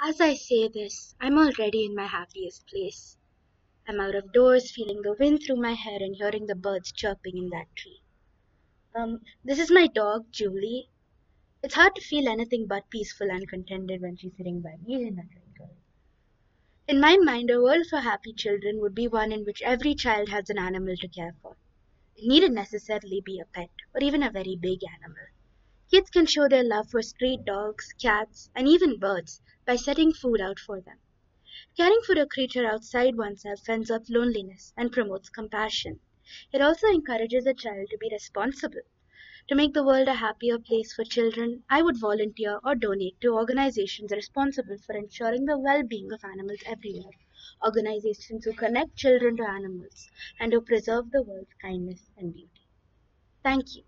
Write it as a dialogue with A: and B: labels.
A: As I say this, I'm already in my happiest place. I'm out of doors, feeling the wind through my hair and hearing the birds chirping in that tree. Um, this is my dog, Julie. It's hard to feel anything but peaceful and contented when she's sitting by me, isn't that girl? In my mind, a world for happy children would be one in which every child has an animal to care for. It needn't necessarily be a pet, or even a very big animal. Kids can show their love for stray dogs, cats, and even birds by setting food out for them. Caring for a creature outside oneself fends off loneliness and promotes compassion. It also encourages a child to be responsible. To make the world a happier place for children, I would volunteer or donate to organizations responsible for ensuring the well being of animals everywhere. Organizations who connect children to animals and who preserve the world's kindness and beauty. Thank you.